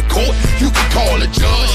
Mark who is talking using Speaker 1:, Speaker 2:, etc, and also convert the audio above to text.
Speaker 1: the court, you can call a judge.